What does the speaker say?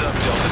up Delta.